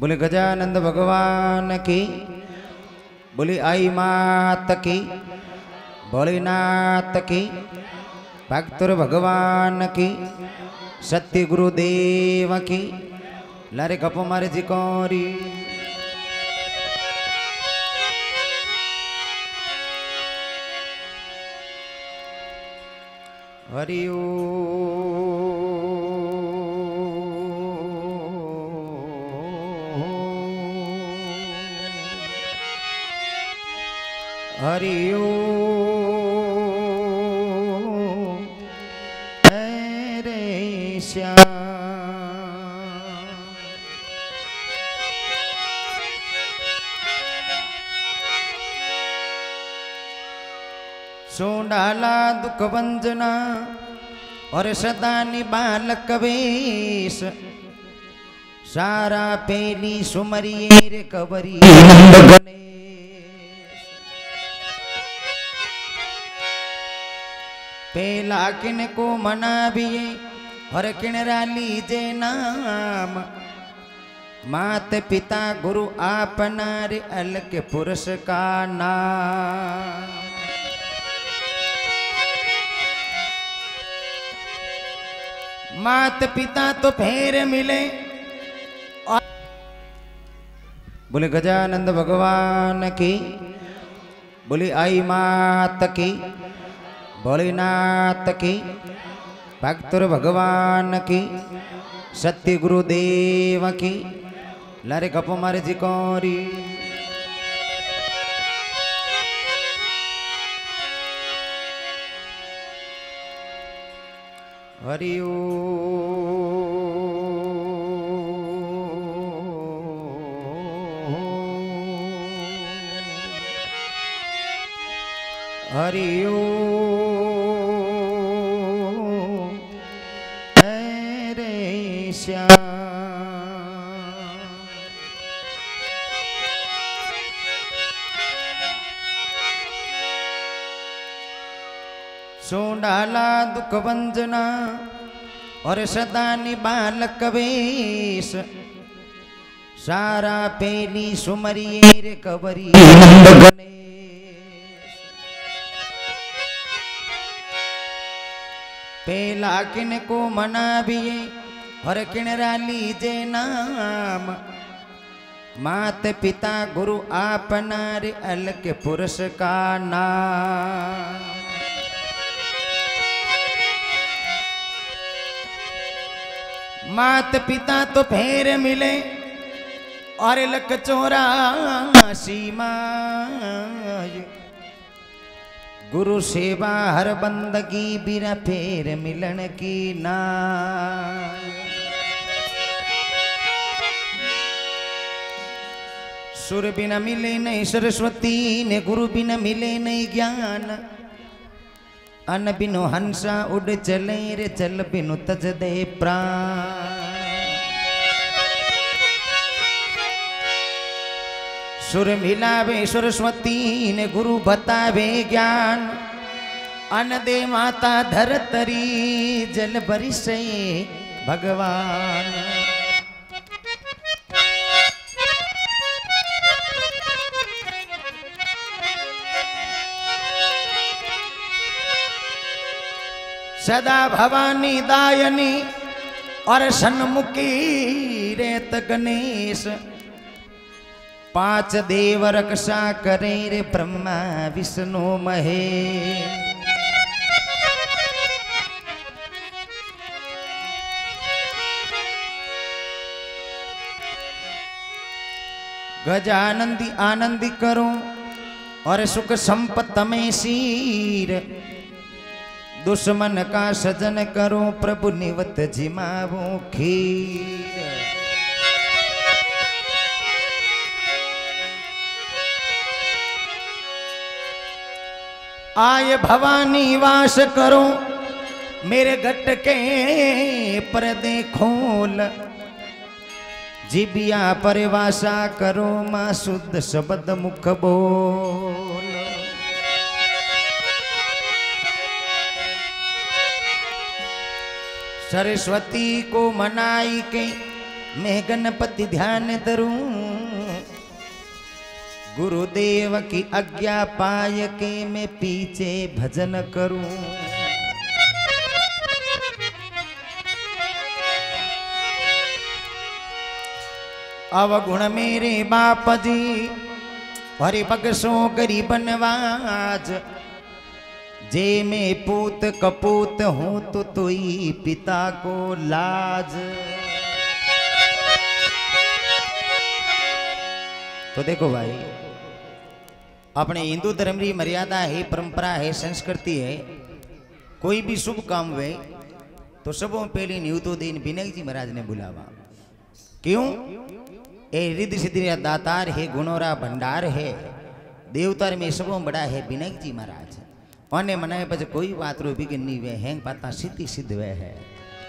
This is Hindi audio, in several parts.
बोले गजानंद भगवान की बोली आई मात की भोलेनाथ की भक्तुर भगवान की सत्य गुरुदेव की लारे गप मारे जी कौरी हरि हरि हरे सोडाला दुख वंजना और सदा बालक वेश सारा पेली सुमरिए रे कबरी। पेला किन को मनाविए और किणरा लीजे नाम। मात पिता गुरु आपना रे अलग पुरुष का नाम। मात पिता तो फेर मिले। और बोले, गजानंद भगवान की, बोली, आई मात की, भोलेनाथ की भक्तुर भगवान की सत्य गुरुदेव की, लारे गप मारे जी कौरी हरि हरि रे श्याम। सोडाला दुख वंजना और सदा बालक वेश सारा पेली सुमरिए रे कबरी पेला किन को मनाविए और किणरा लीजे नाम। मात पिता गुरु आपना रे अलग पुरुष का नाम। मात पिता तो फेर मिले और लक चोरा सीमा गुरु सेवा हर बंदगी बिना फेर मिलन की ना सुर बिना मिले नहीं सरस्वती ने, गुरु बिना मिले नहीं ज्ञान। अन बिनु हंसा उड़ चले रे चल बिनु तज दे प्राण। सुर मिलावे सरस्वती ने गुरु बतावे ज्ञान। अन दे माता धरतरी जल बरिसे भगवान। सदा भवानी दायनी और सन्मुखी रेत गणेश। पाँच देव रक्षा करे रे ब्रह्मा विष्णु महेश। गजानंदी आनंदी आनंदी करो, और सुख संपत में सीर। दुश्मन का सजन करो, प्रभु निवत जिमावो खीर। आय भवानी, वास करो, मेरे गट के पर्दे खोल। जीबिया परिभाषा करो, माँ शुद्ध शब्द मुख बोल। सरस्वती को मनाई के मैं गणपति ध्यान धरूं। गुरुदेव की आज्ञा पाय के मैं पीछे भजन करूँ। अवगुण मेरे बाप जी हरि बगसो गरीब नवाज़ जे मैं पूत कपूत हूँ तो तुई पिता को लाज। तो देखो भाई, अपने हिंदू धर्म की मर्यादा है, परंपरा है, संस्कृति है, कोई भी शुभ काम हुए तो सबों पहली न्यू तो दिन विनय जी महाराज ने बुलावा। क्यों? ए रिद्धि सिद्धि दातार है, गुणोरा भंडार है, देवतार में सबों बड़ा है विनय जी महाराज। અને મને પછી કોઈ વાતરો બિગન નહીં વે હેંગ પાતા સિદ્ધિ સિદ્ધ વે હે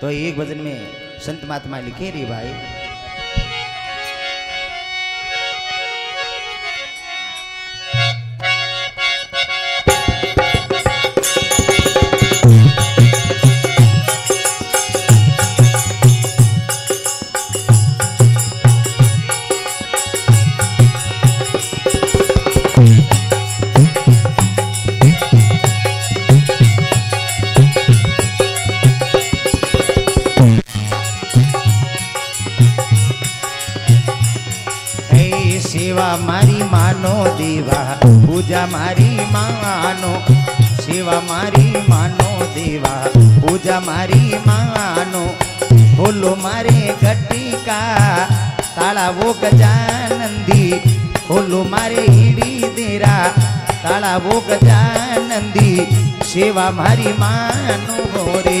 તો એક ભજન में संत महात्मा लिखे रही भाई સેવા મારી માનો દેવા પૂજા મારી માનો સેવા મારી માનો દેવા પૂજા મારી માનો બોલો મારે ગટિકા તાળાવો ગજાનંદી બોલો મારે હીડી દેરા તાળાવો ગજાનંદી સેવા મારી માનો રે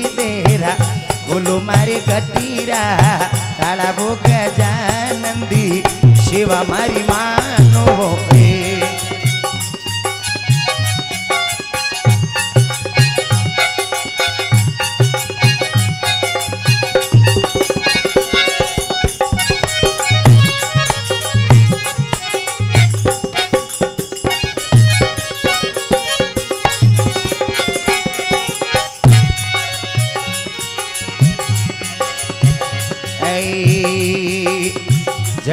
गतीरा गोलो मारी कटीरा ताला भोग जानंदी शिवा मारी मानो।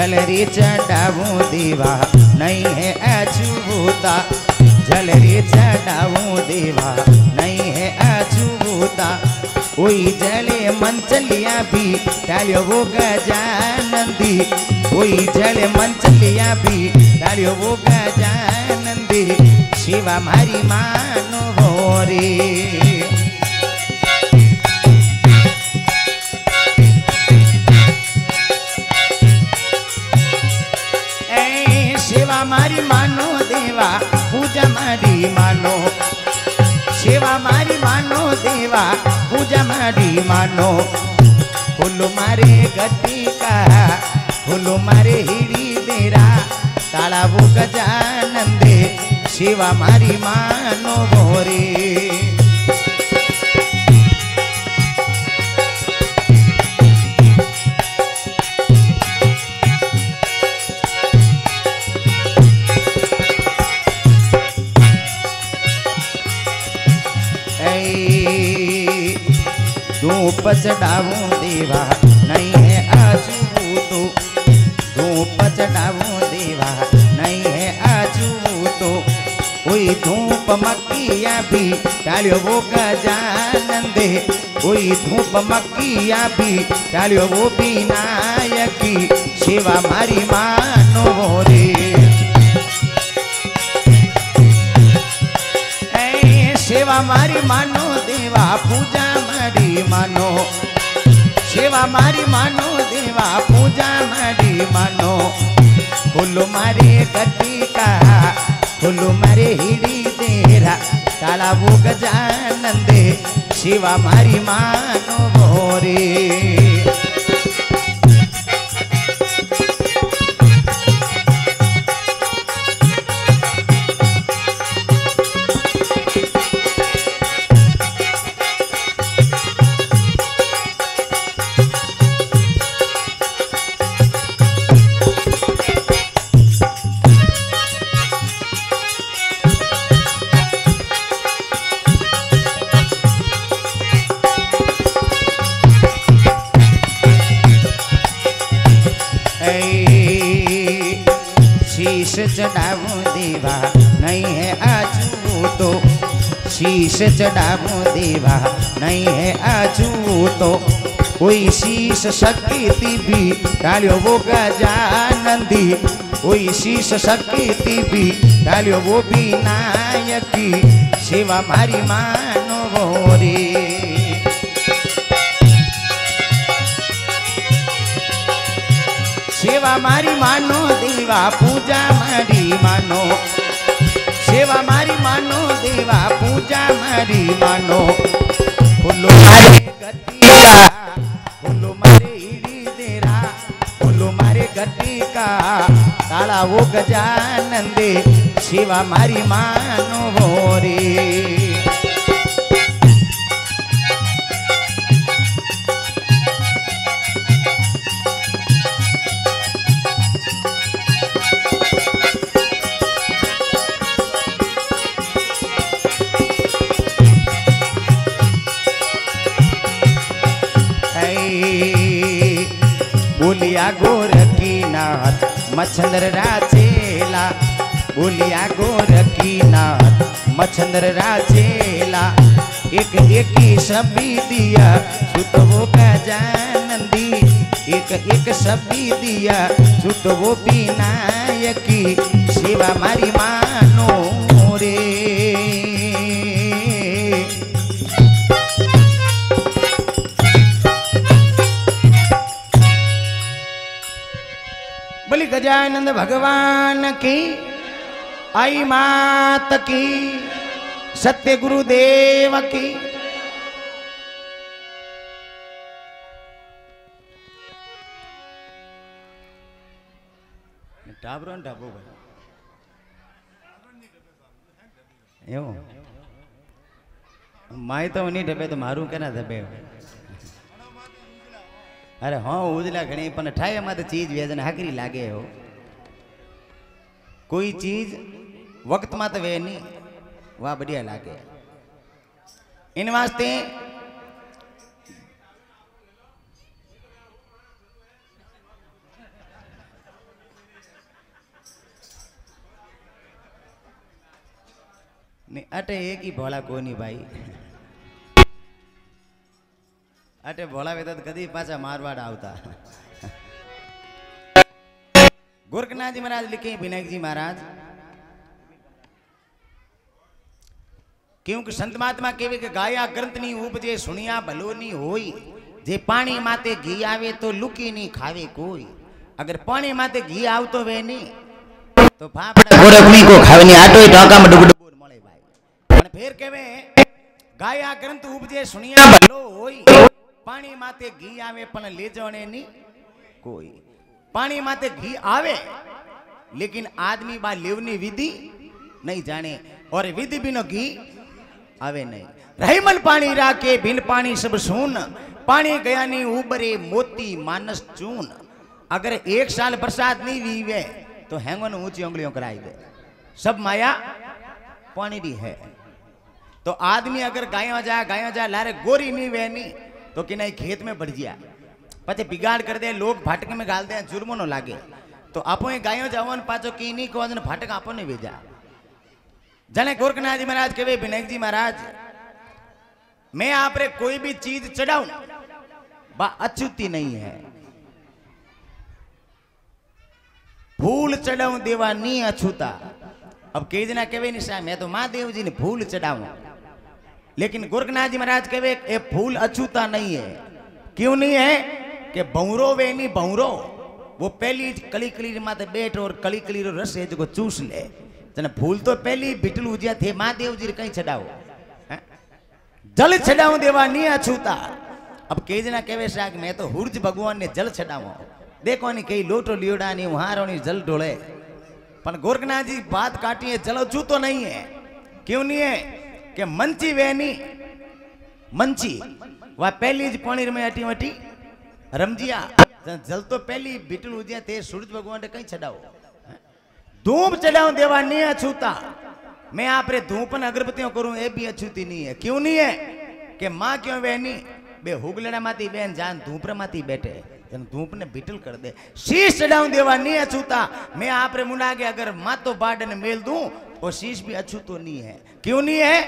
जल रे चढ़ाऊं देवा, नहीं है अछूता। जल रे चढ़ाऊं देवा, नहीं है अछूता। कोई जले मंचलिया भी डालियो वो गजानंदी। कोई जले मंचलिया भी डालियो वो गजानंदी। शिवा मारी मानो भोरे મારી માનો દેવા પૂજા મારી માનો સેવા મારી માનો દેવા પૂજા મારી માનો ફૂલો મારે ગટિકા ફૂલો મારે હીડી દેરા તાળાવો ગજાનંદે સેવા મારી માનો ભોરે धूप चढ़ाऊं देवा, नहीं है आजू तो। धूप चढ़ाऊं देवा, नहीं है आजू तो। कोई धूप मक्किया भी डालियो वो गजानंदे कोई धूप मक्किया भी डालियो वो भी नायकी सेवा मारी मानो रे। ऐ सेवा मारी देवा, पूजा मारी मानो। सेवा मारी मानो, देवा, पूजा मारी मानो। फूल मारे गड्डी का, फूलो मारे हिड़ी तेरा ताला मानो गजानंदे चढ़ाऊं देवा, नहीं है आजू तो। शीश चढ़ाऊं देवा, नहीं है आजू तो। कोई शीश शक्ति भी डालियो वो गजानंदी। कोई शीश शक्ति भी डालियो वो भी नायकी सेवा मारी मानो મારી માનો દેવા પૂજા મારી માનો સેવા મારી માનો દેવા પૂજા મારી માનો ફૂલો મારે ગતિકા ફૂલો મારે ઈડી દેરા ફૂલો મારે ગતિકા તાળા ઓ ગજાનંદે સેવા મારી માનો રે नाथ मच्छंदर राजेला, बोलिया गोर की नाथ। मछंदर राजेला, एक एक सभी दिया सुत वो गजानंदी। एक एक सभी दिया सुत वो विनायकी। सेवा मारी मानो ગજાનંદ ભગવાન કી? આઈ માત કી? સત્ય ગુરુદેવ કી? ઢાબરો ને ઢાબો ભાઈ. એવું? માય તો નહીં ઢબે, તો મારું કેના ધબે અરે હા ઉજલા ઘણી પણ થાય એમાં તો ચીજ વેદન હાકરી લાગે હો કોઈ ચીજ વખતમાં તો વે નહીં વાહ બઢિયા લાગે इन वास्ते नहीं अटे एक ही भोला कोनी भाई અટે ભોળાવે તો કદી પાછા મારવાડ આવતા. ગોરખનાથજી મહારાજ લીખે વિનાયકજી મહારાજ. કેવું કે સંત મહાત્મા કેવી કે ગાયા ગ્રંથની ઉપજે સુણિયા ભલોની હોય જે પાણી માતે ઘી આવે તો લુકી નહીં ખાવે કોઈ. અગર પાણી માતે ઘી આવતો વે નહીં તો ફાફડા ગોરખની કો ખાવે નહીં આટો ટાંકામાં ડુગડું મળે ભાઈ. પણ ફેર કેવે ગાયા ગ્રંથ ઉપજે સુણિયા ભલો હોય પાણી માતે ઘી આવે પણ લેજણે ની કોઈ પાણી માતે ઘી આવે लेकिन आदमी बा लेवनी विधि नहीं जाने और विधि बिनो घी आवे नहीं रहीमल पानी राके बिन पानी सब सून पानी गया नहीं उबरे मोती मानस चून अगर एक साल बरसात नहीं वीवे तो हैंगो ने ऊंची उंगलियों कराई दे सब माया पानी भी है तो आदमी अगर गायों जा गायों जा लारे गोरी नहीं वे नहीं तो तो कि नहीं खेत में बढ़ गया પછી બિગાડ કરી દે લોક ફાટક में ગાલ દે જુર્મો નો લાગે તો આપો એ ગાયો જવાનો પાછો કી નહીં કહો ને ફાટક આપો ને વેજા જાણે ગોરખનાથજી महाराज कहे विनायक जी महाराज मैं आप रे कोई भी चीज चढ़ाऊं बा अछूती नहीं है फूल चढ़ाऊं देवा नहीं अछूता अब कई जना कहे नहीं साहब मैं तो महादेव जी ने फूल चढ़ाऊं लेकिन गोरखनाथ जी महाराज कहे ये फूल अछूता नहीं है। क्यों नहीं है? कि भौरो वे नहीं भौरो वो पहली कली कली माते बैठ और कली कली रस है जो चूस ले। जने फूल तो पहली बिटल उजिया थे, महादेव जी कहीं चढ़ाओ हैं? जल चढ़ाऊं देवा, नहीं अछूता। अब कई जना कहे साहब मैं तो हुर्ज भगवान ने जल चढ़ाऊं देखो नहीं कई लोटो लियोड़ा नहीं, वहाँ नहीं जल ढोले पर गोरखनाथ जी बात काटी है, जल अछूतो नहीं है। क्यों नहीं है? કે મંચી વેની મંચી વા પહેલી જ પાણી રમે અટી વટી રમજીયા જલ તો પહેલી બીટલ ઉજ્યા તે સૂરજ ભગવાનને કઈ ચડાવો ધૂપ ચડાવ દેવા નહીં અછૂતા મેં આપણે ધૂપ અને અગરબત્તીઓ કરું એ બી અછૂતી નહીં હે ક્યું નહીં હે કે માં ક્યો વેની બે હુગલડામાંથી બેન જાન ધૂપરામાંથી બેઠે એને ધૂપને ભીટલ કરી દે શીશ ચડાવ દેવા નહીં અછૂતા મેં આપણે મુનાગે અગર માતો ભાડ અને મેલ દઉં તો શીશ બી અછૂતો નહીં હે ક્યું નહીં હે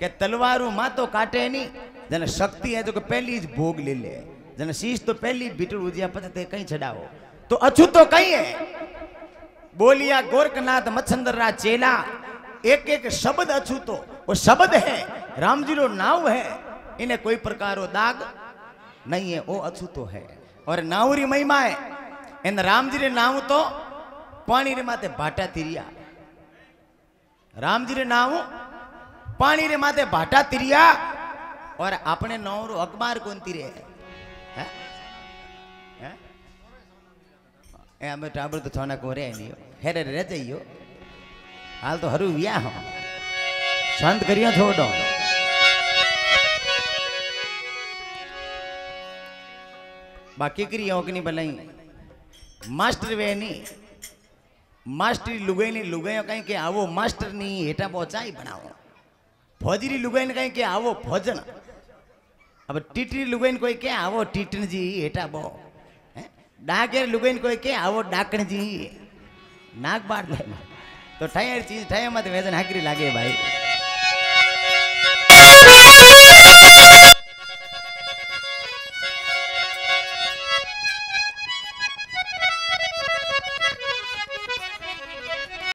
કે તલવારું માં તો કાટે નહીં જેને શક્તિ હે તો કે પહેલી જ ભોગ લે લે જેને શીશ તો પહેલી બીટલ ઉજ્યા પછી તે કઈ ચડાવો તો અછૂતો કઈ હે બોલિયા गोरखनाथ मच्छंदर रा चेला एक एक शब्द अछूतो वो शब्द है राम जी रो नाव है इन्हें कोई प्रकार रो दाग नहीं है वो अछूतो है और नावरी महिमा है इन राम जी रे नाव तो पानी रे माते भाटा तिरिया राम जी रे नाव पानी रे माथे भाटा तिरिया और अपने नौरो अखबार कौन तिरे हैं? हैं? ए हमें टाबर तो थाना को रे नहीं हेरे रह जाइयो हाल तो हरू विया हो शांत करियो छोड़ो बाकी करी ओकनी भलाई मास्टर वे नहीं मास्टर लुगाई नहीं लुगाई कहीं ફોજરી લુગાઈને કઈ કે આવો ફોજણ હવે ટીટરી લુગાઈને કોઈ કે આવો ટીટણજી હેઠા બો હે ડાકેર લુગાઈને કોઈ કે આવો ડાકણજી નાક બાડ લે તો ઠાયર ચીજ ઠાયરમાં તો વેદન હાકરી લાગે ભાઈ